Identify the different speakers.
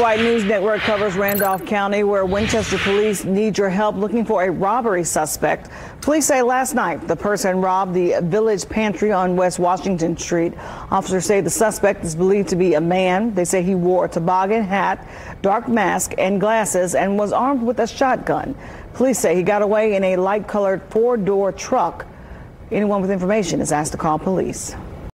Speaker 1: White News Network covers Randolph County, where Winchester police need your help looking for a robbery suspect. Police say last night the person robbed the village pantry on West Washington Street. Officers say the suspect is believed to be a man. They say he wore a toboggan hat, dark mask, and glasses and was armed with a shotgun. Police say he got away in a light colored four door truck. Anyone with information is asked to call police.